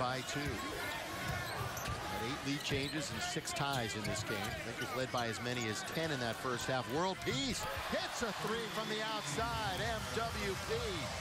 by two. Had eight lead changes and six ties in this game. Lakers led by as many as 10 in that first half. World Peace hits a three from the outside. MWP